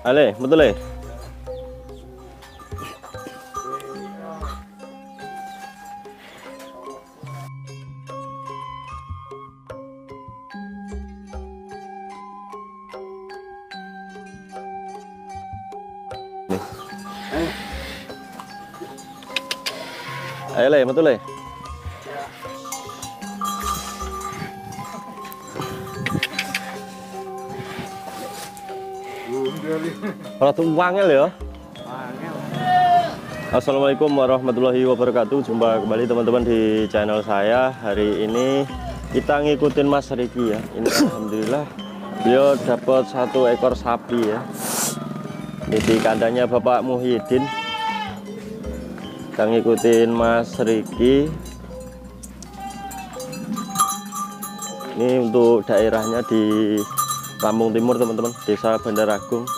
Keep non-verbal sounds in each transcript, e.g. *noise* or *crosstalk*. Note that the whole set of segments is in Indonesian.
Ale, betul le? Nih. Ayo le, betul le? Kalau tuh wangel ya. Assalamualaikum warahmatullahi wabarakatuh. Jumpa kembali teman-teman di channel saya. Hari ini kita ngikutin Mas Riki ya. Ini alhamdulillah dia dapat satu ekor sapi ya. Ini di kandangnya Bapak Muhyiddin. Kita ngikutin Mas Riki. Ini untuk daerahnya di Lampung Timur teman-teman, Desa Bandar Agung.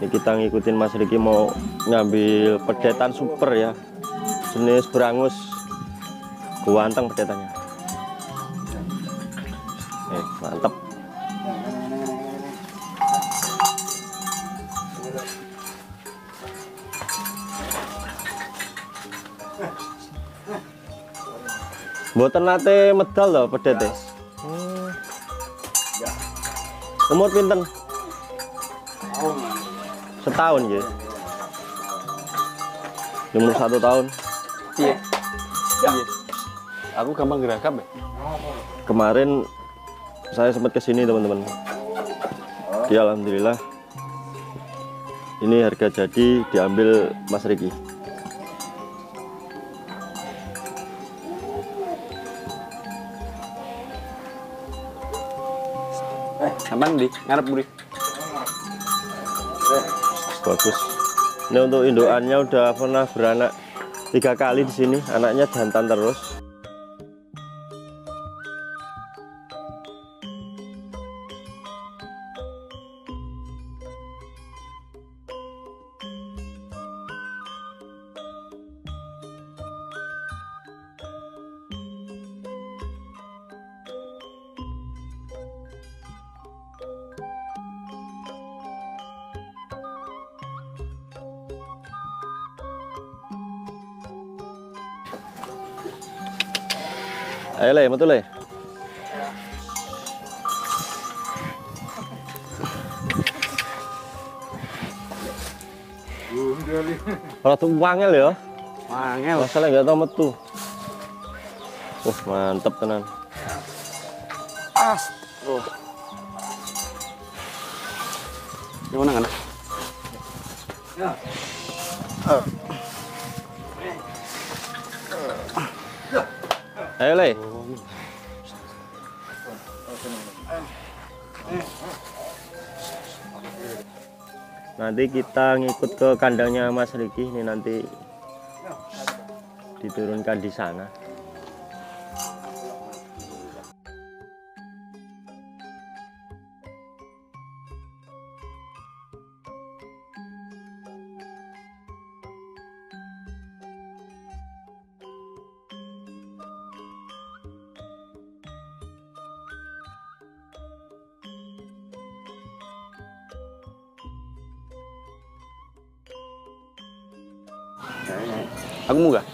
Ini kita ngikutin Mas Riki mau ngambil pedetan super ya, jenis berangus, guanteng pedetannya. Eh, mantap. Mboten nate medal lho pedete. Hmm. Umur pinten? Setahun ya. Umur satu tahun. Iya. Iya. Aku gampang gerakam ya. Kemarin saya sempat ke sini teman-teman. Ya alhamdulillah. Ini harga jadi diambil Mas Riki. Eh, aman di ngarep buri. Bagus. Ini untuk indukannya udah pernah beranak tiga kali di sini. Anaknya jantan terus. Ayo le, betul le. Kalau tuh wangel ya, Wangel. masalah nggak tahu metu. Wah mantep tenan. As. Oh. Gimana kan? Ayo le. Nanti kita ngikut ke kandangnya Mas Riki ini nanti diturunkan di sana. Aku gak?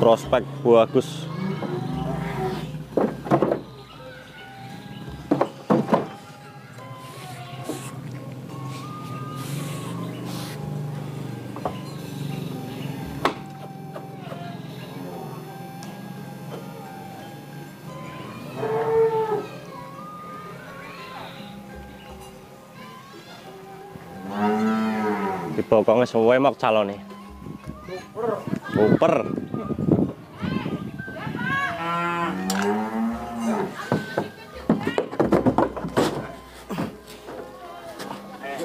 Prospek bagus. Di bokongnya semua mau calon nih. Super.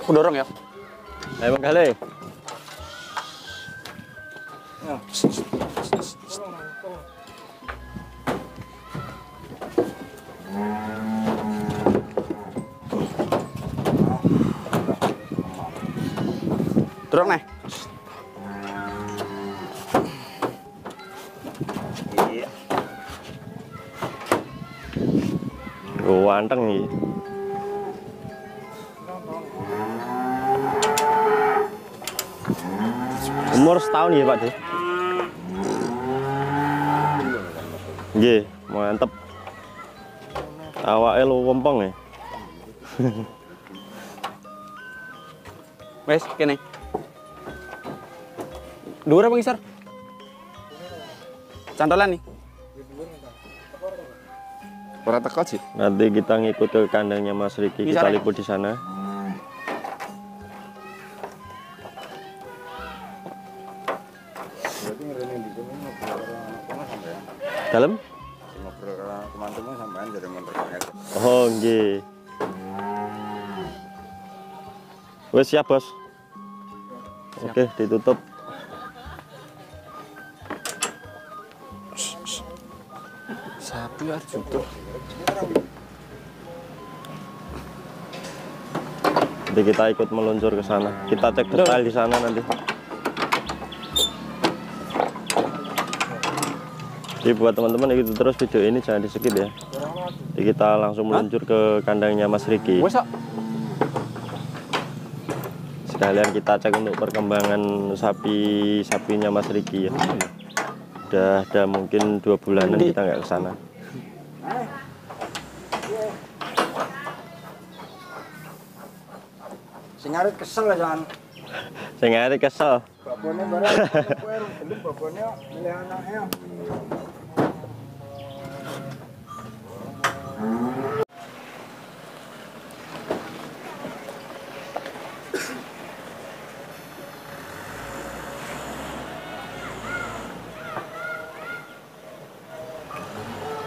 Aku dorong ya. Ayo Turun nih. Ganteng iya. oh, nih. Umur setahun ya, Pak, Dek. gih mantep. awal lu wempeng ya. Wes kene. Dhuwur apa ngisor? Cantolan nih. Ora teko sih. Nanti kita ngikut ke kandangnya Mas Riki, kita Bisa, Rek? liput di sana. Dalam? Oh, nggih. Wes siap, Bos. Oke, ditutup. Harus jutur. Nanti kita ikut meluncur ke sana. Kita cek detail di sana nanti. Jadi buat teman-teman ikuti terus video ini jangan di skip ya. Jadi kita langsung meluncur ke kandangnya Mas Riki. Sekalian kita cek untuk perkembangan sapi sapinya Mas Riki ya. Udah ada mungkin dua bulanan kita nggak ke sana. Sing kesel ya jangan. Nggak kesel. Bapaknya barang, bapaknya milih anaknya.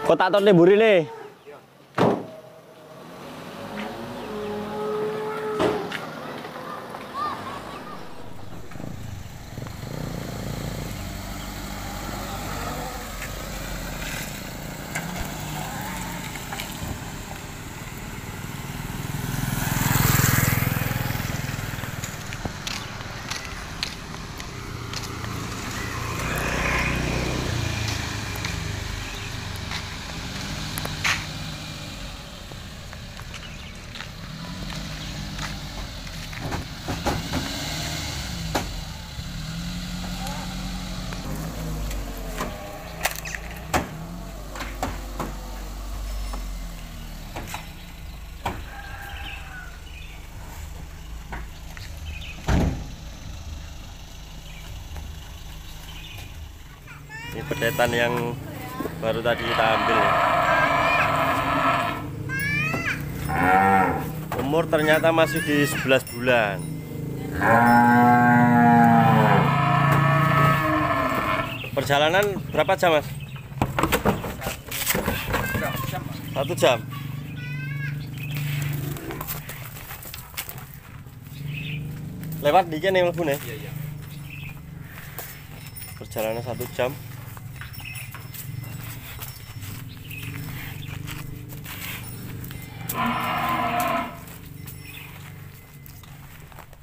Kok tak nih buri nih? Pedetan yang baru tadi kita ambil ya. Umur ternyata masih di 11 bulan. Perjalanan berapa jam mas? Satu jam. Lewat dikit nih mlebu nih. Perjalanan satu jam.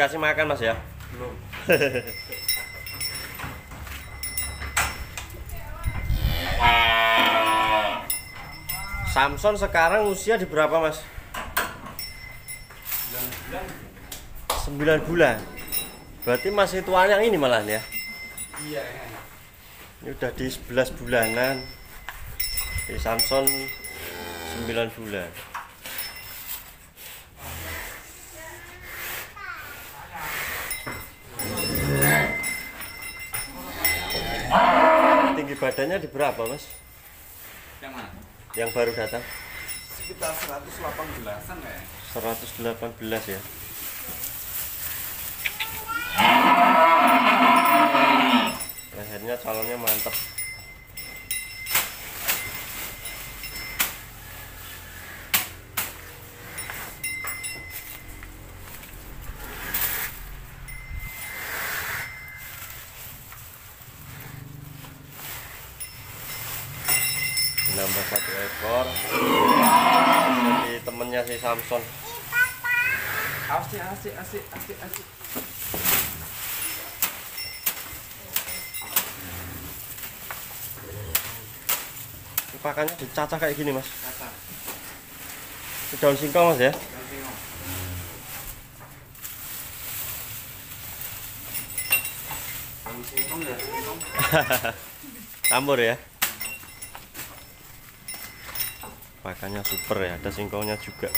dikasih makan mas ya? Belum. *laughs* Samson sekarang usia di berapa mas? 9 bulan. Berarti masih tuanya yang ini malah ya? Iya. Ini udah di 11 bulanan. Di Samson 9 bulan. Tinggi badannya di berapa, Mas? Yang mana? Yang baru datang? Sekitar 118-an kayak. 118 ya. Lehernya calonnya mantep. Nambah satu ekor jadi temennya si Samson Asik, asik, asik, asik, asik. pakannya dicacah kayak gini mas. Ini daun singkong mas ya Nanti ngomong. Kamu singkong ya, singkong. *laughs* campur ya pakannya super ya ada singkongnya juga.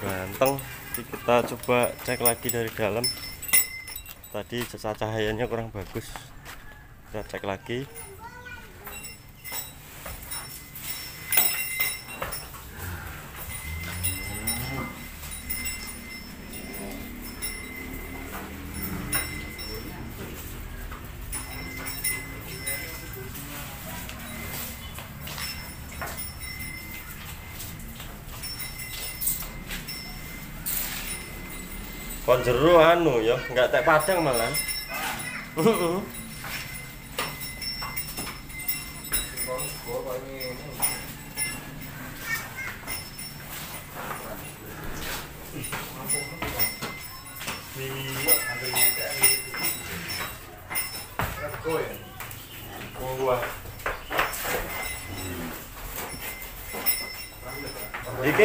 Ganteng. Kita coba cek lagi dari dalam. Tadi cahayanya kurang bagus. Kita cek lagi kon jero anu ya nggak tek padang malah ini.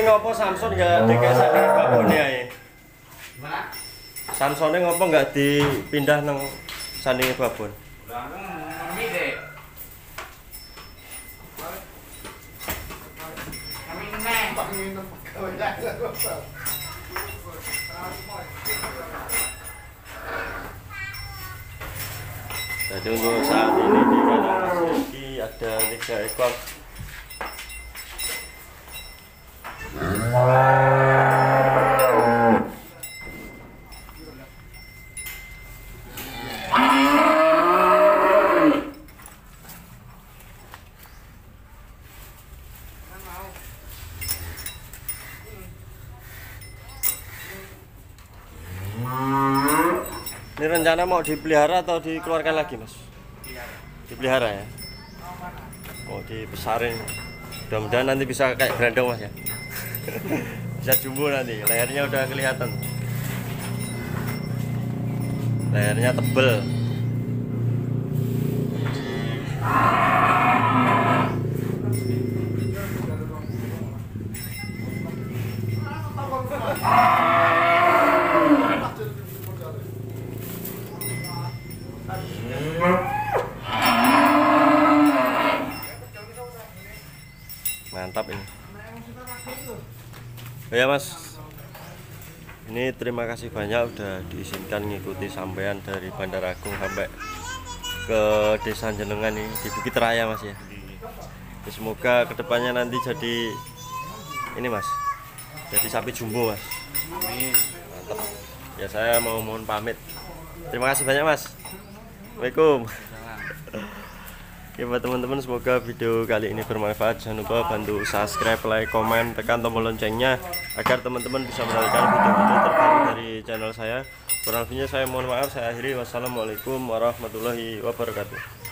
Ngopo Samson nggak dikesake babone ae? Samsone ngopo nggak dipindah nang sandinge babon? Jadi untuk saat ini di kandang Rizky ada tiga ekor. Rencana mau dipelihara atau dikeluarkan lagi, Mas? Dipelihara ya? Oh, dibesarin. Mudah-mudahan nanti bisa kayak grandong, Mas ya. *laughs* bisa jumbo nanti. Lehernya udah kelihatan. Lehernya tebel. Mantap ini. Oh ya, Mas. Ini terima kasih banyak udah diizinkan ngikuti sampean dari Bandar Agung sampai ke desa Jenengan ini di Bukit Raya Mas ya. Ya, Semoga ke depannya nanti jadi ini Mas, jadi sapi jumbo Mas. Mantap. Ya saya mau mohon pamit. Terima kasih banyak Mas. Assalamualaikum. Oke buat teman-teman semoga video kali ini bermanfaat. Jangan lupa bantu subscribe, like, komen, tekan tombol loncengnya Agar teman-teman bisa mendapatkan video-video terbaru dari channel saya. Kurang lebihnya saya mohon maaf, saya akhiri. Wassalamualaikum warahmatullahi wabarakatuh